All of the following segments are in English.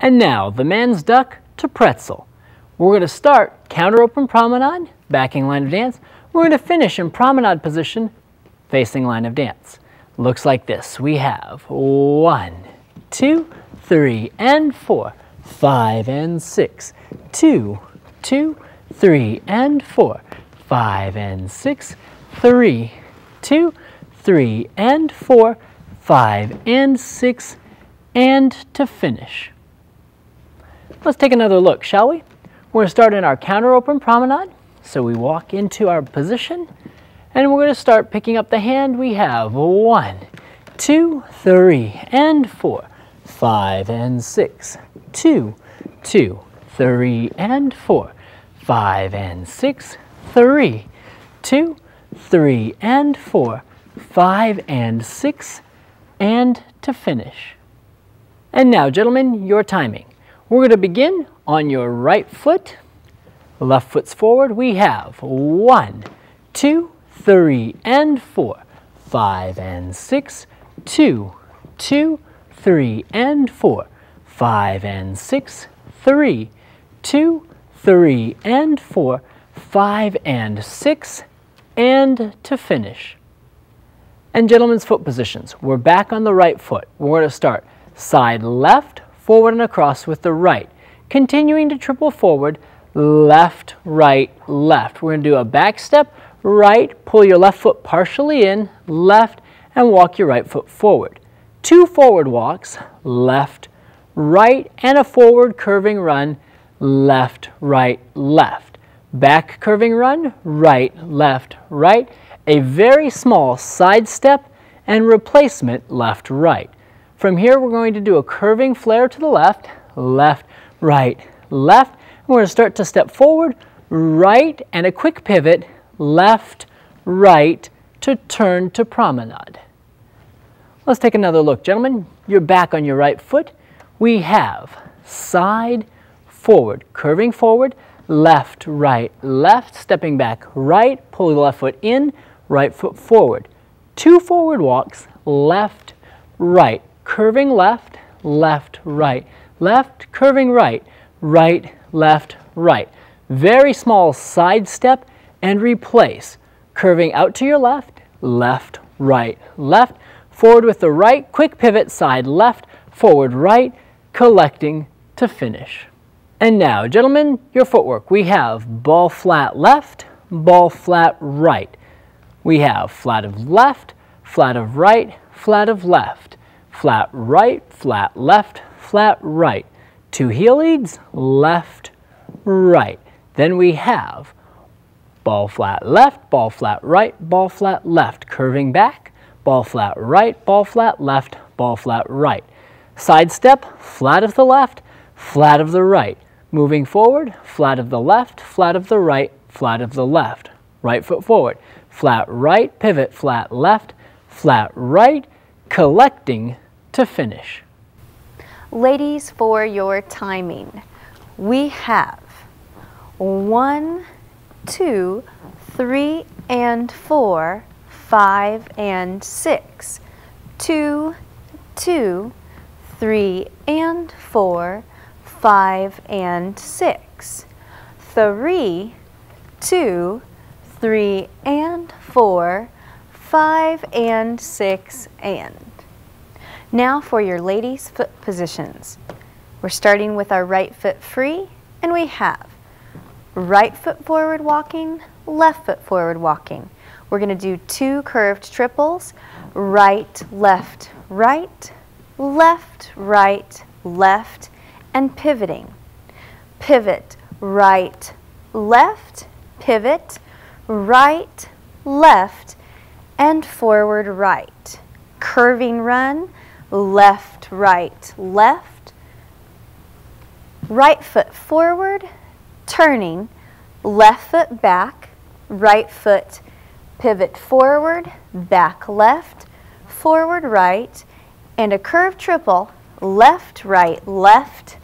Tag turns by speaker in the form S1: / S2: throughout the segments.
S1: And now the man's duck to pretzel. We're going to start counter open promenade, backing line of dance. We're going to finish in promenade position, facing line of dance. Looks like this. We have one, two, three, and four, five, and six, two, two, three, and four, five, and six, three, two, three, and four, five, and six, and to finish. Let's take another look, shall we? We're going to start in our counter open promenade. So we walk into our position and we're going to start picking up the hand. We have one, two, three, and four, five, and six, two, two, three, and four, five, and six, three, two, three, and four, five, and six, and to finish. And now, gentlemen, your timing. We're going to begin on your right foot. Left foot's forward. We have one, two, three, and four, five, and six, two, two, three, and four, five, and six, three, two, three, and four, five, and six, and to finish. And gentlemen's foot positions. We're back on the right foot. We're going to start side left, forward and across with the right. Continuing to triple forward, left, right, left. We're going to do a back step, right, pull your left foot partially in, left, and walk your right foot forward. Two forward walks, left, right, and a forward curving run, left, right, left. Back curving run, right, left, right. A very small side step and replacement left, right. From here, we're going to do a curving flare to the left, left, right, left. And We're going to start to step forward, right, and a quick pivot, left, right, to turn to promenade. Let's take another look, gentlemen. You're back on your right foot. We have side, forward, curving forward, left, right, left, stepping back, right, pull the left foot in, right foot forward. Two forward walks, left, right, curving left, left, right, left, curving right, right, left, right. Very small side step and replace. Curving out to your left, left, right, left, forward with the right, quick pivot, side left, forward right, collecting to finish. And now, gentlemen, your footwork. We have ball flat left, ball flat right. We have flat of left, flat of right, flat of left flat right, flat left, flat right. Two heel leads, left, right. Then we have ball flat left, ball flat right, ball flat left. Curving back, ball flat right, ball flat left, ball flat right. Side step, flat of the left, flat of the right. Moving forward, flat of the left, flat of the right, flat of the left. Right foot forward, flat right, pivot, flat left, flat right, collecting to finish.
S2: Ladies, for your timing, we have one, two, three, and four, five, and six, two, two, three, and four, five, and six, three, two, three, and four, five, and six, and. Now for your ladies' foot positions. We're starting with our right foot free, and we have right foot forward walking, left foot forward walking. We're going to do two curved triples, right, left, right, left, right, left, and pivoting. Pivot, right, left, pivot, right, left, and forward right. Curving run, left, right, left, right foot forward, turning, left foot back, right foot pivot forward, back left, forward right, and a curved triple, left, right, left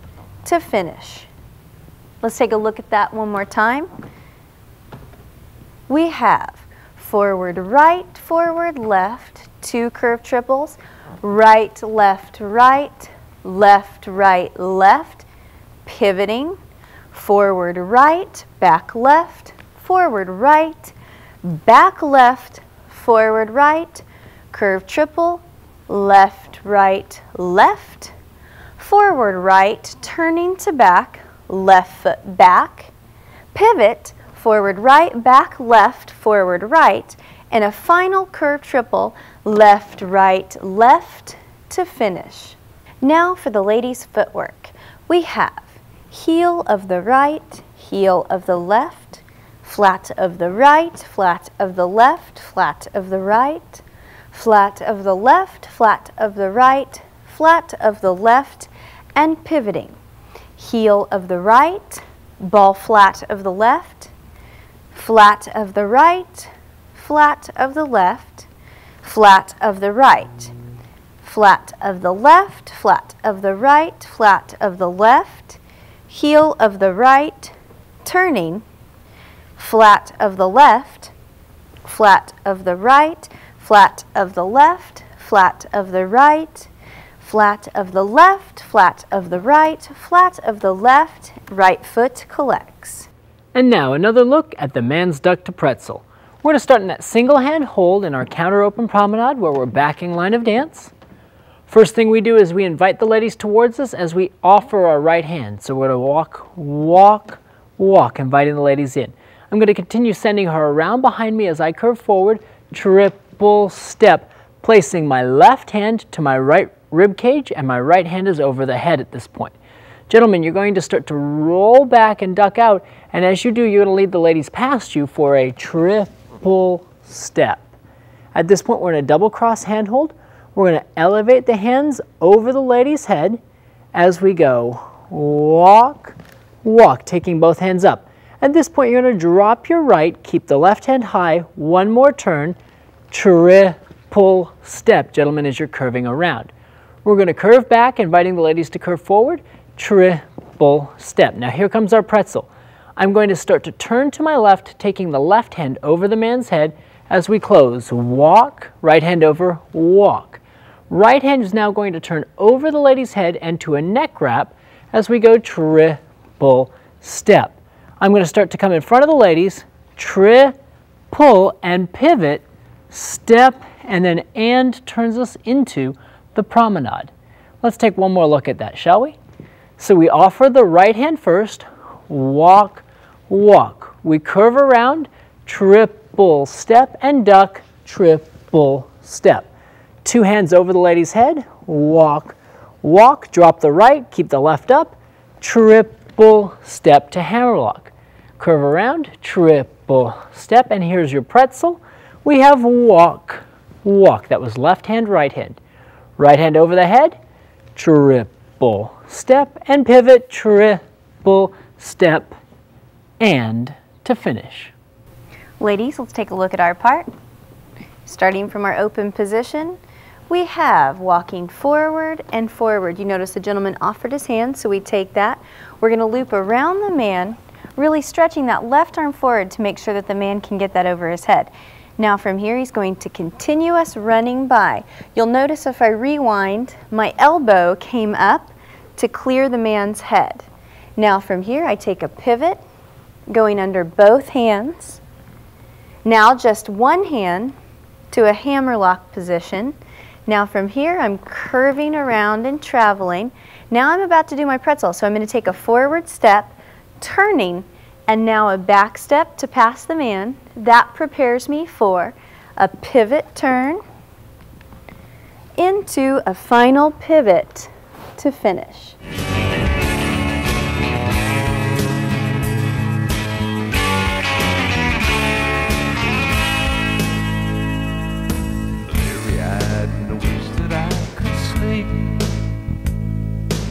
S2: to finish. Let's take a look at that one more time. We have forward right, forward left, two curved triples, right, left, right, left, right, left, pivoting, forward, right, back, left, forward, right, back, left, forward, right, curve triple, left, right, left, forward, right, turning to back, left foot back, pivot, forward, right, back, left, forward, right, and a final curve triple, left, right, left to finish. Now for the ladies' footwork. We have heel of the right, heel of the left, flat of the right, flat of the left, flat of the right, flat of the left, flat of the right, flat of the left, and pivoting. Heel of the right, ball flat of the left, flat of the right, flat of the left, flat of the right, flat of the left, flat of the right, flat of the left, heel of the right, turning, flat of the left, flat of the right, flat of the left, flat of the right, flat of the left, flat of the right, flat of the left, right foot collects.
S1: And now another look at the man's duck to pretzel. We're going to start in that single hand hold in our counter open promenade where we're backing line of dance. First thing we do is we invite the ladies towards us as we offer our right hand. So we're going to walk, walk, walk, inviting the ladies in. I'm going to continue sending her around behind me as I curve forward, triple step, placing my left hand to my right rib cage and my right hand is over the head at this point. Gentlemen, you're going to start to roll back and duck out, and as you do, you're going to lead the ladies past you for a triple pull step. At this point, we're in a double cross handhold. We're going to elevate the hands over the lady's head as we go walk, walk, taking both hands up. At this point, you're going to drop your right, keep the left hand high, one more turn, triple step, gentlemen, as you're curving around. We're going to curve back, inviting the ladies to curve forward, triple step. Now here comes our pretzel. I'm going to start to turn to my left, taking the left hand over the man's head as we close. Walk, right hand over, walk. Right hand is now going to turn over the lady's head and to a neck wrap as we go triple step. I'm going to start to come in front of the ladies, triple pull and pivot, step, and then and turns us into the promenade. Let's take one more look at that, shall we? So we offer the right hand first, walk, walk. We curve around, triple step, and duck, triple step. Two hands over the lady's head, walk, walk, drop the right, keep the left up, triple step to hammerlock. Curve around, triple step, and here's your pretzel. We have walk, walk. That was left hand, right hand. Right hand over the head, triple step, and pivot, triple step, and to finish.
S2: Ladies, let's take a look at our part. Starting from our open position, we have walking forward and forward. You notice the gentleman offered his hand, so we take that. We're going to loop around the man, really stretching that left arm forward to make sure that the man can get that over his head. Now from here, he's going to continue us running by. You'll notice if I rewind, my elbow came up to clear the man's head. Now from here, I take a pivot, going under both hands. Now just one hand to a hammerlock position. Now from here, I'm curving around and traveling. Now I'm about to do my pretzel, so I'm going to take a forward step, turning, and now a back step to pass the man. That prepares me for a pivot turn into a final pivot to finish.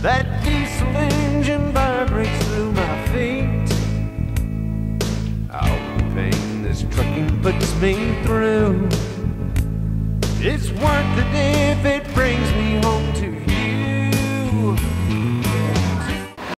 S3: That diesel engine vibrates through my feet. All the pain this trucking puts me through. It's worth it if it brings me home to you.